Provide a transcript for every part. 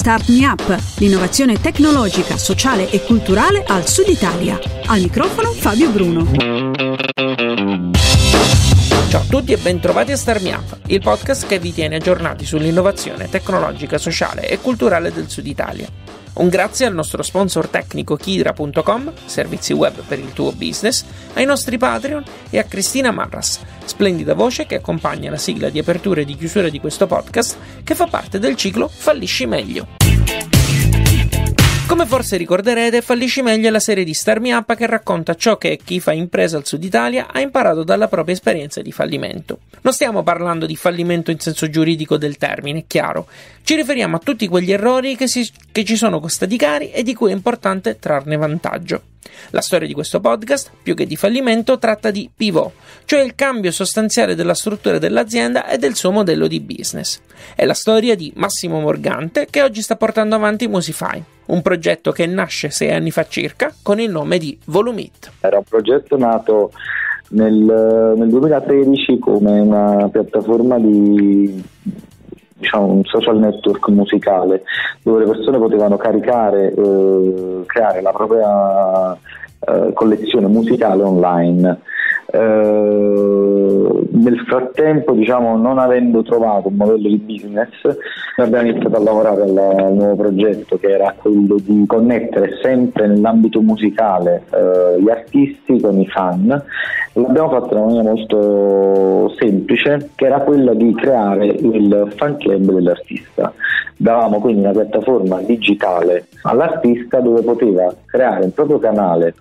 Start Me Up, l'innovazione tecnologica, sociale e culturale al Sud Italia. Al microfono Fabio Bruno. Ciao a tutti e bentrovati a Start Me Up, il podcast che vi tiene aggiornati sull'innovazione tecnologica, sociale e culturale del Sud Italia. Un grazie al nostro sponsor tecnico Kidra.com, servizi web per il tuo business, ai nostri Patreon e a Cristina Marras, splendida voce che accompagna la sigla di apertura e di chiusura di questo podcast che fa parte del ciclo Fallisci meglio. Come forse ricorderete, Fallisci meglio è la serie di Star Me Up che racconta ciò che chi fa impresa al sud Italia ha imparato dalla propria esperienza di fallimento. Non stiamo parlando di fallimento in senso giuridico del termine, è chiaro. Ci riferiamo a tutti quegli errori che, si, che ci sono costati cari e di cui è importante trarne vantaggio. La storia di questo podcast, più che di fallimento, tratta di pivot, cioè il cambio sostanziale della struttura dell'azienda e del suo modello di business. È la storia di Massimo Morgante che oggi sta portando avanti Musify, un progetto che nasce sei anni fa circa con il nome di Volumit. Era un progetto nato nel, nel 2013 come una piattaforma di diciamo, un social network musicale dove le persone potevano caricare, eh, creare la propria eh, collezione musicale online. Eh, nel frattempo, diciamo, non avendo trovato un modello di business, abbiamo iniziato a lavorare al, al nuovo progetto che era quello di connettere sempre nell'ambito musicale eh, gli artisti con i fan. L'abbiamo fatto in una maniera molto semplice, che era quella di creare il fan club dell'artista. Davamo quindi una piattaforma digitale all'artista dove poteva creare il proprio canale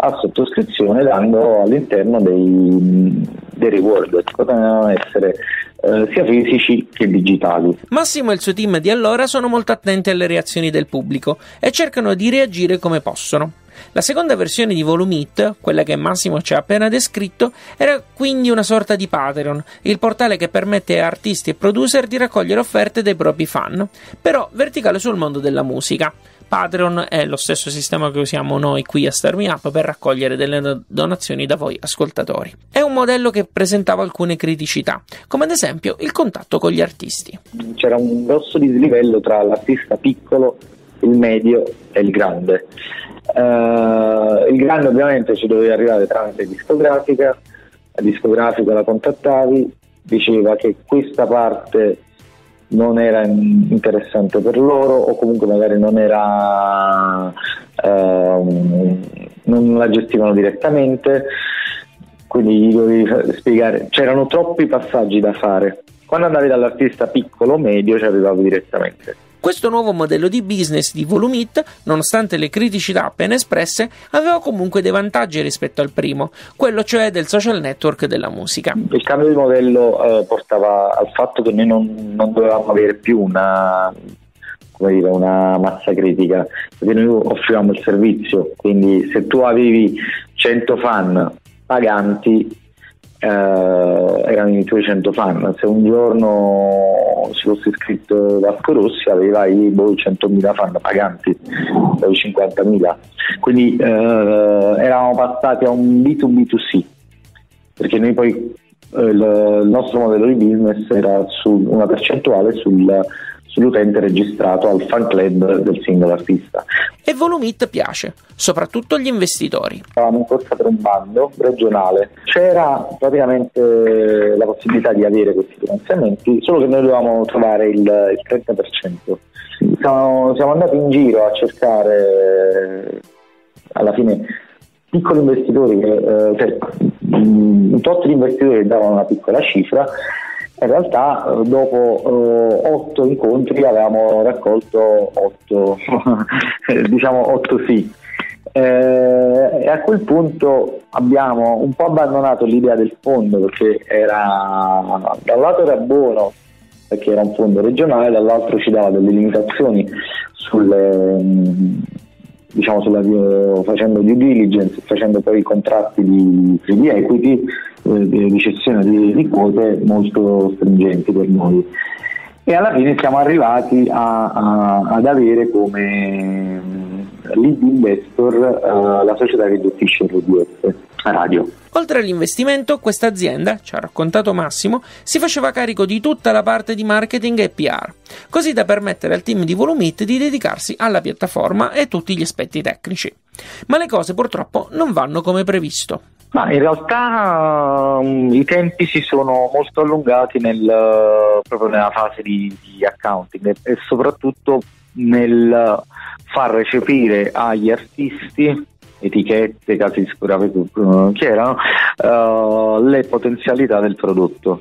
a sottoscrizione dando all'interno dei, dei reward che potevano essere eh, sia fisici che digitali. Massimo e il suo team di allora sono molto attenti alle reazioni del pubblico e cercano di reagire come possono. La seconda versione di Volumit, quella che Massimo ci ha appena descritto, era quindi una sorta di Patreon, il portale che permette a artisti e producer di raccogliere offerte dei propri fan, però verticale sul mondo della musica. Patreon è lo stesso sistema che usiamo noi qui a Star Me Up per raccogliere delle donazioni da voi ascoltatori. È un modello che presentava alcune criticità, come ad esempio il contatto con gli artisti. C'era un grosso dislivello tra l'artista piccolo, il medio e il grande. Uh, il grande ovviamente ci doveva arrivare tramite discografica, la discografica la contattavi, diceva che questa parte non era interessante per loro o comunque magari non era ehm, non la gestivano direttamente. Quindi gli dovevi spiegare c'erano troppi passaggi da fare. Quando andavi dall'artista piccolo o medio ci arrivavi direttamente questo nuovo modello di business di Volumit, nonostante le criticità appena espresse, aveva comunque dei vantaggi rispetto al primo, quello cioè del social network della musica. Il cambio di modello eh, portava al fatto che noi non, non dovevamo avere più una, dire, una massa critica, perché noi offrivamo il servizio, quindi se tu avevi 100 fan paganti eh, erano i tuoi 100 fan. Se un giorno si fosse iscritto Vasco Rossi aveva i boh, 100.000 fan paganti, poi 50.000. Quindi eh, eravamo passati a un B2B2C, perché noi poi eh, il nostro modello di business era su una percentuale sul sull'utente registrato al fan club del singolo artista. E Volumit piace, soprattutto agli investitori. Eravamo in corsa per un bando regionale, c'era praticamente la possibilità di avere questi finanziamenti, solo che noi dovevamo trovare il, il 30%. Siamo, siamo andati in giro a cercare alla fine piccoli investitori, eh, cioè un tot di investitori che davano una piccola cifra in realtà eh, dopo eh, otto incontri avevamo raccolto otto, diciamo otto sì. Eh, e a quel punto abbiamo un po' abbandonato l'idea del fondo perché era da un lato era buono perché era un fondo regionale, dall'altro ci dava delle limitazioni sulle, diciamo sulla, facendo due diligence, facendo poi i contratti di, di equity eh, di cessione di, di, quote molto stringenti per noi. E alla fine siamo arrivati a, a, ad avere come lead investor uh, la società che gestisce RDS. radio. Oltre all'investimento, questa azienda, ci ha raccontato Massimo, si faceva carico di tutta la parte di marketing e PR, così da permettere al team di Volumit di dedicarsi alla piattaforma e tutti gli aspetti tecnici. Ma le cose purtroppo non vanno come previsto. Ma in realtà um, i tempi si sono molto allungati nel, uh, proprio nella fase di, di accounting e, soprattutto nel far recepire agli artisti etichette, casi discografici che erano, uh, le potenzialità del prodotto.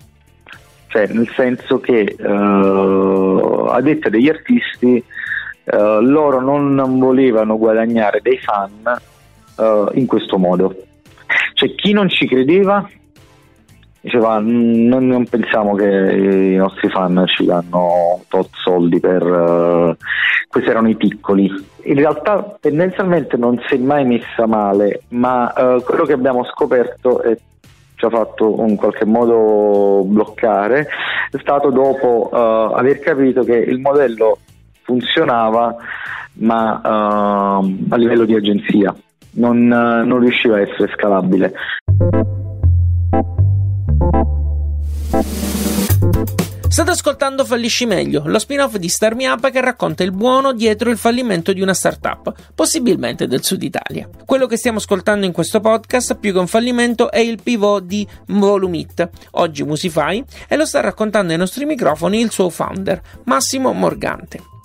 Cioè, nel senso che uh, a detta degli artisti loro non volevano guadagnare dei fan in questo modo. Cioè, chi non ci credeva diceva non, non, pensiamo che i nostri fan ci danno tot soldi per uh, questi erano i piccoli. In realtà tendenzialmente non si è mai messa male ma uh, quello che abbiamo scoperto e ci ha fatto in qualche modo bloccare è stato dopo uh, aver capito che il modello funzionava ma a livello di agenzia non, non riusciva a essere scalabile State ascoltando Fallisci Meglio, lo spin-off di Star Me Up che racconta il buono dietro il fallimento di una startup, possibilmente del sud Italia. Quello che stiamo ascoltando in questo podcast, più che un fallimento, è il pivot di Volumit, oggi Musify, e lo sta raccontando ai nostri microfoni il suo founder, Massimo Morgante.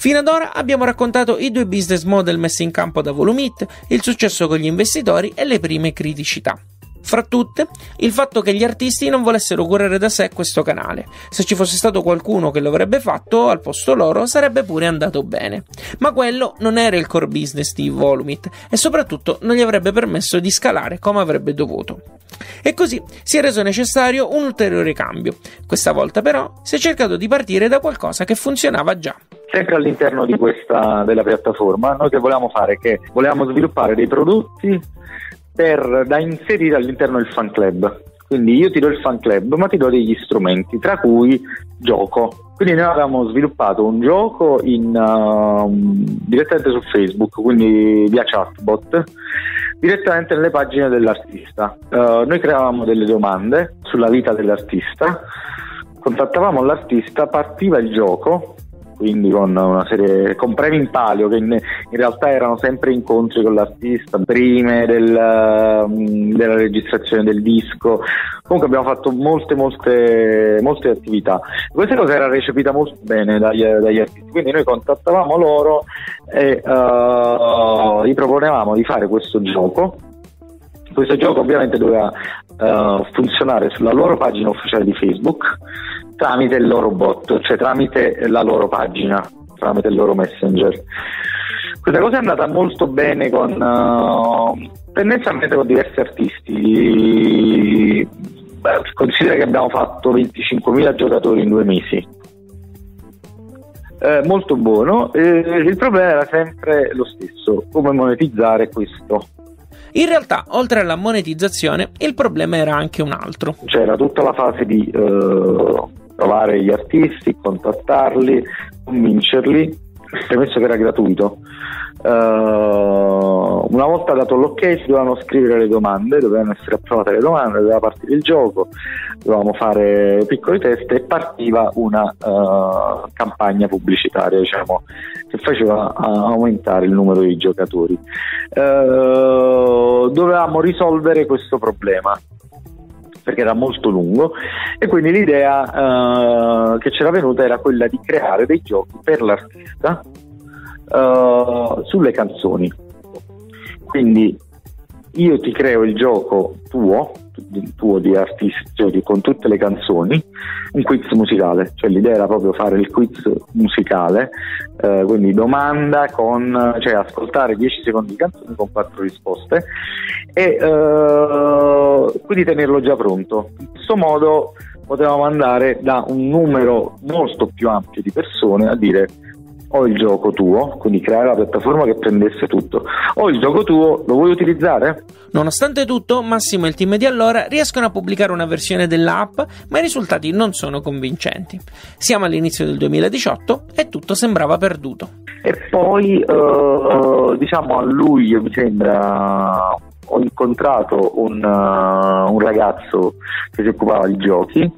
Fino ad ora abbiamo raccontato i due business model messi in campo da Volumit, il successo con gli investitori e le prime criticità. Fra tutte, il fatto che gli artisti non volessero curare da sé questo canale. Se ci fosse stato qualcuno che lo avrebbe fatto al posto loro, sarebbe pure andato bene. Ma quello non era il core business di Volumit e soprattutto non gli avrebbe permesso di scalare come avrebbe dovuto. E così si è reso necessario un ulteriore cambio. Questa volta però si è cercato di partire da qualcosa che funzionava già sempre all'interno di questa della piattaforma noi che volevamo fare che volevamo sviluppare dei prodotti per, da inserire all'interno del fan club. Quindi io ti do il fan club, ma ti do degli strumenti, tra cui gioco. Quindi noi avevamo sviluppato un gioco in, uh, direttamente su Facebook, quindi via chatbot, direttamente nelle pagine dell'artista. Uh, noi creavamo delle domande sulla vita dell'artista, contattavamo l'artista, partiva il gioco quindi con una serie con premi in palio che in, in realtà erano sempre incontri con l'artista prima del, mm, della registrazione del disco. Comunque abbiamo fatto molte molte molte attività. Questa cosa era recepita molto bene dagli, dagli artisti quindi noi contattavamo loro e uh, gli proponevamo di fare questo gioco. Questo gioco ovviamente doveva uh, funzionare sulla loro pagina ufficiale di Facebook tramite il loro bot, cioè tramite la loro pagina, tramite il loro messenger. Questa cosa è andata molto bene con uh, tendenzialmente con diversi artisti. Beh, considera che abbiamo fatto 25.000 giocatori in due mesi. Eh, molto buono. Eh, il problema era sempre lo stesso: come monetizzare questo. In realtà, oltre alla monetizzazione, il problema era anche un altro. C'era tutta la fase di uh, trovare gli artisti, contattarli, convincerli, premesso che era gratuito. Uh, una volta dato l'ok si dovevano scrivere le domande, dovevano essere approvate le domande, doveva partire il gioco, dovevamo fare piccoli test e partiva una uh, campagna pubblicitaria diciamo, che faceva aumentare il numero di giocatori. Uh, dovevamo risolvere questo problema perché era molto lungo e quindi l'idea uh, che c'era venuta era quella di creare dei giochi per l'artista uh, sulle canzoni. Quindi io ti creo il gioco tuo, tuo di artista, cioè con tutte le canzoni, un quiz musicale, cioè l'idea era proprio fare il quiz musicale, eh, quindi domanda con, cioè ascoltare 10 secondi di canzone con 4 risposte e eh, quindi tenerlo già pronto. In questo modo potevamo andare da un numero molto più ampio di persone a dire ho il gioco tuo, quindi creare la piattaforma che prendesse tutto. Ho il gioco tuo, lo vuoi utilizzare? Nonostante tutto, Massimo e il team di allora riescono a pubblicare una versione dell'app, ma i risultati non sono convincenti. Siamo all'inizio del 2018 e tutto sembrava perduto. E poi, uh, diciamo a luglio, mi sembra, ho incontrato un, uh, un, ragazzo che si occupava di giochi,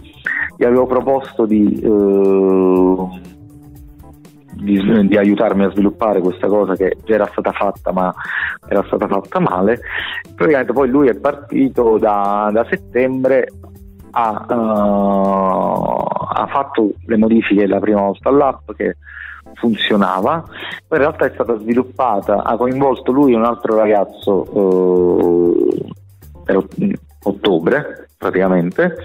gli avevo proposto di, uh, di, di, aiutarmi a sviluppare questa cosa che già era stata fatta ma era stata fatta male. Praticamente poi lui è partito da, da settembre ha, uh, ha, fatto le modifiche la prima volta all'app che funzionava, poi in realtà è stata sviluppata, ha coinvolto lui e un altro ragazzo uh, per ottobre praticamente,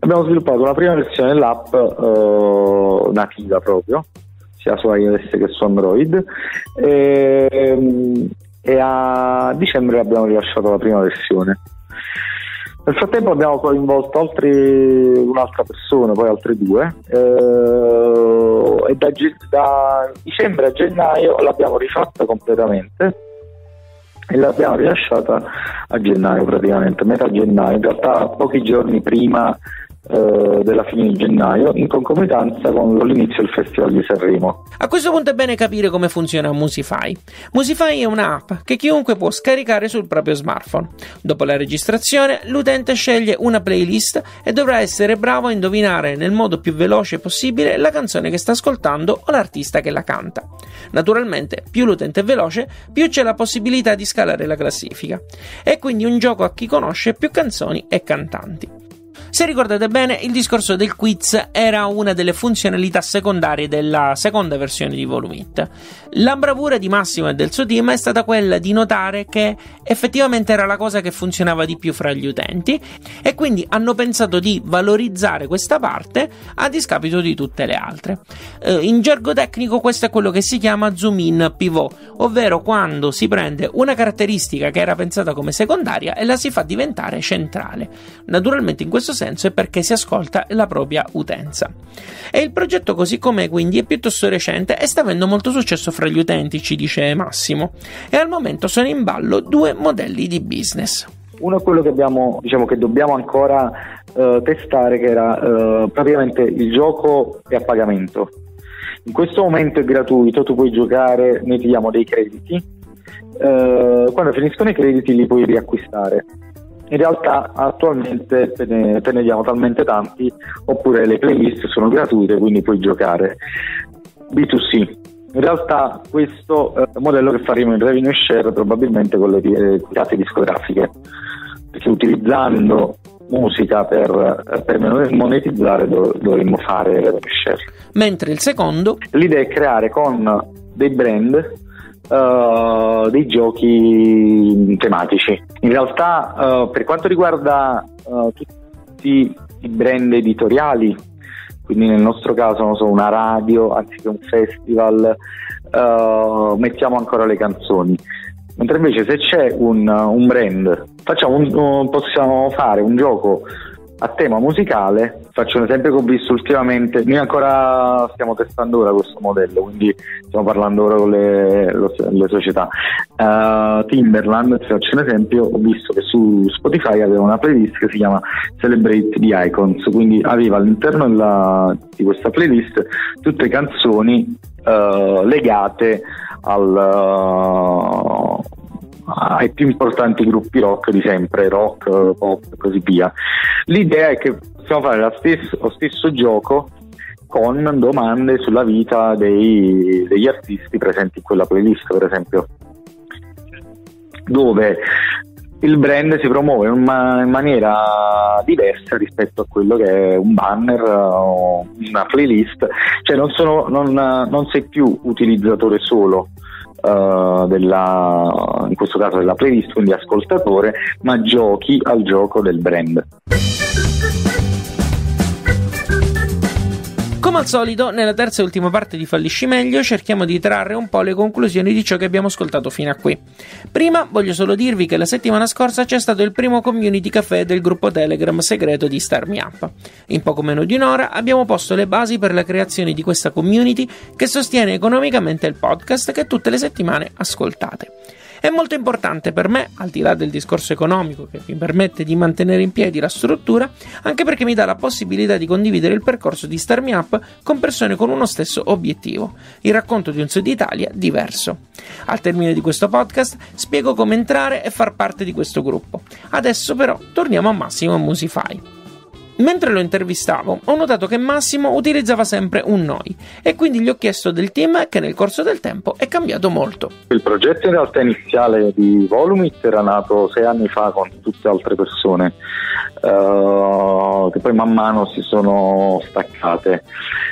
abbiamo sviluppato una prima versione dell'app uh, nativa proprio, sia su iOS che su Android e, e a dicembre abbiamo rilasciato la prima versione. Nel frattempo abbiamo coinvolto altri, un'altra persona, poi altre due, eh, e da, da, dicembre a gennaio l'abbiamo rifatta completamente e l'abbiamo rilasciata a gennaio praticamente, metà gennaio, in realtà pochi giorni prima eh, della fine di gennaio in concomitanza con l'inizio del Festival di Sanremo. A questo punto è bene capire come funziona Musify. Musify è un'app che chiunque può scaricare sul proprio smartphone. Dopo la registrazione, l'utente sceglie una playlist e dovrà essere bravo a indovinare nel modo più veloce possibile la canzone che sta ascoltando o l'artista che la canta. Naturalmente, più l'utente è veloce, più c'è la possibilità di scalare la classifica. È quindi un gioco a chi conosce più canzoni e cantanti. Se ricordate bene, il discorso del quiz era una delle funzionalità secondarie della seconda versione di Volumit. La bravura di Massimo e del suo team è stata quella di notare che effettivamente era la cosa che funzionava di più fra gli utenti e quindi hanno pensato di valorizzare questa parte a discapito di tutte le altre. Eh, in gergo tecnico questo è quello che si chiama zoom in pivot, ovvero quando si prende una caratteristica che era pensata come secondaria e la si fa diventare centrale. Naturalmente in questo senso è perché si ascolta la propria utenza. E il progetto così com'è quindi è piuttosto recente e sta avendo molto successo fra gli utenti, ci dice Massimo, e al momento sono in ballo due modelli di business. Uno è quello che, abbiamo, diciamo, che dobbiamo ancora uh, testare, che era uh, praticamente il gioco è a pagamento. In questo momento è gratuito, tu puoi giocare, noi ti diamo dei crediti, uh, quando finiscono i crediti li puoi riacquistare in realtà attualmente te ne, te ne, diamo talmente tanti oppure le playlist sono gratuite quindi puoi giocare. B2C in realtà questo è un modello che faremo in revenue share probabilmente con le eh, case discografiche. Perché utilizzando musica per, per monetizzare dovremmo fare revenue share. Mentre il secondo? L'idea è creare con dei brand uh, dei giochi tematici. In realtà, uh, per quanto riguarda uh, tutti i brand editoriali, quindi nel nostro caso so, una radio anziché un festival, mettiamo ancora le canzoni. Mentre invece se c'è un, un brand, un, possiamo fare un gioco a tema musicale, faccio un esempio che ho visto ultimamente, noi ancora stiamo testando ora questo modello, quindi stiamo parlando ora con le, le società. Uh, Timberland, ti faccio un esempio, ho visto che su Spotify aveva una playlist che si chiama Celebrate the Icons, quindi aveva all'interno della, di questa playlist tutte canzoni uh, legate al, uh, ai più importanti gruppi rock di sempre, rock, pop e così via. L'idea è che possiamo fare stesso, lo stesso gioco con domande sulla vita dei, degli artisti presenti in quella playlist, per esempio, dove il brand si promuove in, ma- in, maniera diversa rispetto a quello che è un banner o una playlist, cioè non, sono, non, non sei più utilizzatore solo uh, della, in questo caso della playlist, quindi ascoltatore, ma giochi al gioco del brand. Come al solito, nella terza e ultima parte di Fallisci Meglio cerchiamo di trarre un po' le conclusioni di ciò che abbiamo ascoltato fino a qui. Prima voglio solo dirvi che la settimana scorsa c'è stato il primo community caffè del gruppo Telegram segreto di Star Me Up. In poco meno di un'ora abbiamo posto le basi per la creazione di questa community che sostiene economicamente il podcast che tutte le settimane ascoltate. È molto importante per me, al di là del discorso economico che mi permette di mantenere in piedi la struttura, anche perché mi dà la possibilità di condividere il percorso di Star Me Up con persone con uno stesso obiettivo, il racconto di un Sud Italia diverso. Al termine di questo podcast spiego come entrare e far parte di questo gruppo. Adesso però torniamo a Massimo Musify. Mentre lo intervistavo, ho notato che Massimo utilizzava sempre un noi e quindi gli ho chiesto del team che nel corso del tempo è cambiato molto. Il progetto in realtà iniziale di Volumit era nato sei anni fa con tutte altre persone uh, che poi man mano si sono staccate.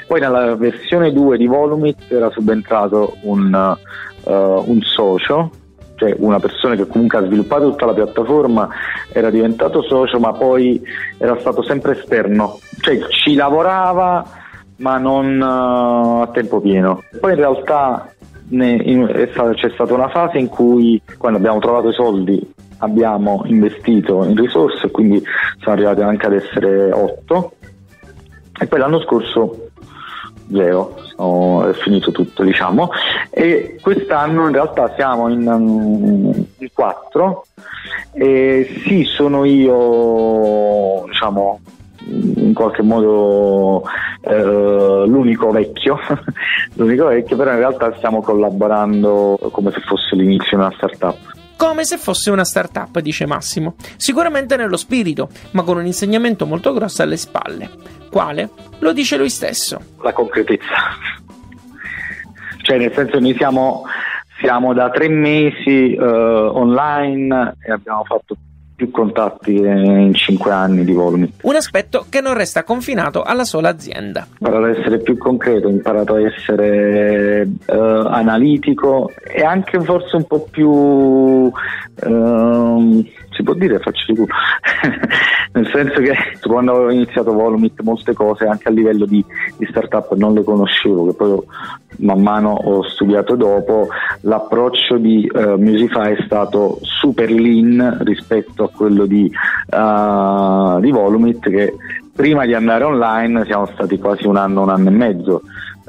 Poi nella versione 2 di Volumit era subentrato un, uh, un socio cioè una persona che comunque ha sviluppato tutta la piattaforma era diventato socio ma poi era stato sempre esterno, cioè ci lavorava ma non uh, a tempo pieno. Poi in realtà ne, in, stato, c'è stata una fase in cui quando abbiamo trovato i soldi abbiamo investito in risorse, quindi siamo arrivati anche ad essere 8 e poi l'anno scorso zero, oh, è finito tutto diciamo. E quest'anno in realtà siamo in, in quattro. E sì sono io diciamo in qualche modo eh, l'unico vecchio. L'unico vecchio però in realtà stiamo collaborando come se fosse l'inizio di una startup come se fosse una startup, dice Massimo. Sicuramente nello spirito, ma con un insegnamento molto grosso alle spalle. Quale? Lo dice lui stesso. La concretezza. Cioè, nel senso, noi siamo, siamo da tre mesi uh, online e abbiamo fatto più contatti in cinque anni di volumi. Un aspetto che non resta confinato alla sola azienda. Ho imparato ad essere più concreto, ho imparato a essere uh, analitico e anche forse un po' più... Uh, si può dire faccio di culo nel senso che quando ho iniziato Volumit molte cose anche a livello di, di startup non le conoscevo che poi man mano ho studiato dopo l'approccio di uh, Musify è stato super lean rispetto a quello di, uh, di Volumit che prima di andare online siamo stati quasi un anno, un anno e mezzo.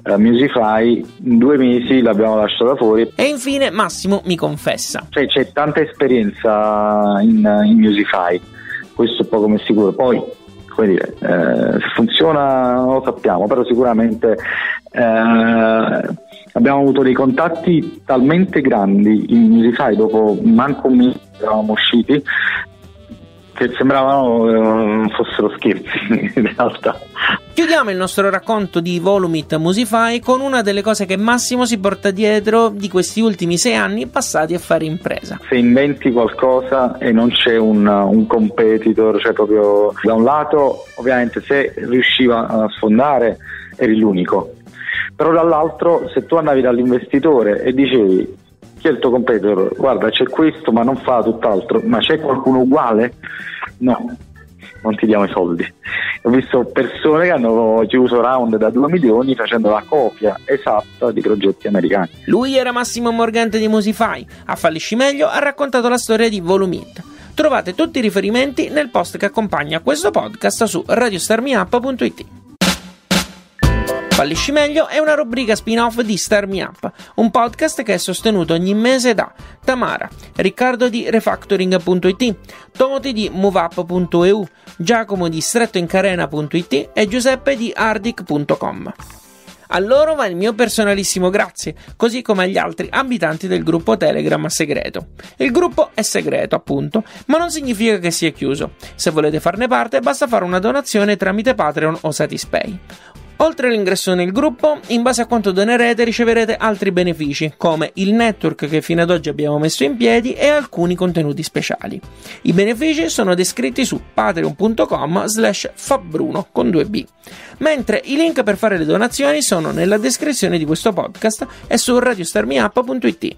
Uh, Musify in due mesi l'abbiamo lasciata fuori. E infine Massimo mi confessa. Cioè c'è tanta esperienza in, in Musify, questo è poco come sicuro. Poi, come dire, eh, se funziona non lo sappiamo, però sicuramente eh, abbiamo avuto dei contatti talmente grandi in Musify dopo manco un mese eravamo usciti che sembravano eh, fossero scherzi in realtà. Chiudiamo il nostro racconto di Volumit Musify con una delle cose che Massimo si porta dietro di questi ultimi sei anni passati a fare impresa. Se inventi qualcosa e non c'è un, un competitor, cioè proprio da un lato ovviamente se riusciva a sfondare eri l'unico, però dall'altro se tu andavi dall'investitore e dicevi chi è il tuo competitor? Guarda, c'è questo, ma non fa tutt'altro. Ma c'è qualcuno uguale? No, non ti diamo i soldi. Ho visto persone che hanno chiuso round da 2 milioni facendo la copia esatta di progetti americani. Lui era Massimo Morgante di Musify. A Fallisci Meglio ha raccontato la storia di Volumit. Trovate tutti i riferimenti nel post che accompagna questo podcast su radiostarmiup.it. Fallisci meglio è una rubrica spin-off di Star Me Up, un podcast che è sostenuto ogni mese da Tamara, Riccardo di Refactoring.it, Toti di MoveUp.eu, Giacomo di StrettoIncarena.it e Giuseppe di Ardic.com. A loro va il mio personalissimo grazie, così come agli altri abitanti del gruppo Telegram segreto. Il gruppo è segreto, appunto, ma non significa che sia chiuso. Se volete farne parte, basta fare una donazione tramite Patreon o Satispay. Oltre all'ingresso nel gruppo, in base a quanto donerete riceverete altri benefici, come il network che fino ad oggi abbiamo messo in piedi e alcuni contenuti speciali. I benefici sono descritti su patreon.com slash fabbruno con 2b, mentre i link per fare le donazioni sono nella descrizione di questo podcast e su radiostarmiup.it.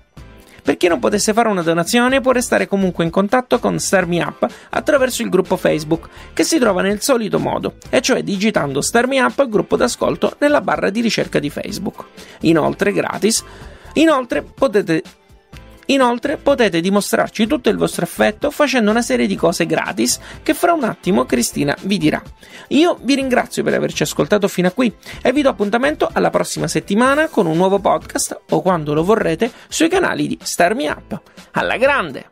Per chi non potesse fare una donazione può restare comunque in contatto con Star Me Up attraverso il gruppo Facebook, che si trova nel solito modo, e cioè digitando Star Me Up gruppo d'ascolto nella barra di ricerca di Facebook. Inoltre, gratis. Inoltre potete Inoltre potete dimostrarci tutto il vostro affetto facendo una serie di cose gratis che fra un attimo Cristina vi dirà. Io vi ringrazio per averci ascoltato fino a qui e vi do appuntamento alla prossima settimana con un nuovo podcast o quando lo vorrete sui canali di Star Me Up. Alla grande!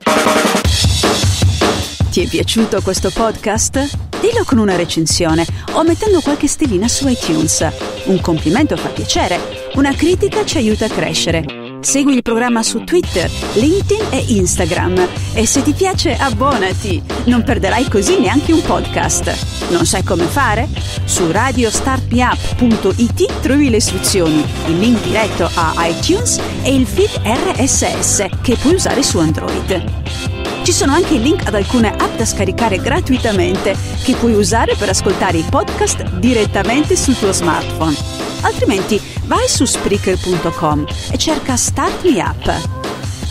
Ti è piaciuto questo podcast? Dillo con una recensione o mettendo qualche stellina su iTunes. Un complimento fa piacere, una critica ci aiuta a crescere. Segui il programma su Twitter, LinkedIn e Instagram. E se ti piace, abbonati. Non perderai così neanche un podcast. Non sai come fare? Su radiostartmeup.it trovi le istruzioni, il link diretto a iTunes e il feed RSS che puoi usare su Android. Ci sono anche i link ad alcune app da scaricare gratuitamente che puoi usare per ascoltare i podcast direttamente sul tuo smartphone. Altrimenti vai su Spreaker.com e cerca Start Me Up.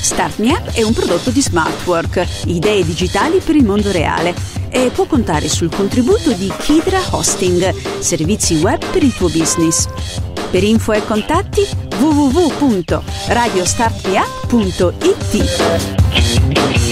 Start Me Up è un prodotto di Smartwork, idee digitali per il mondo reale e può contare sul contributo di Kidra Hosting, servizi web per il tuo business. Per info e contatti www.radiostartmeup.it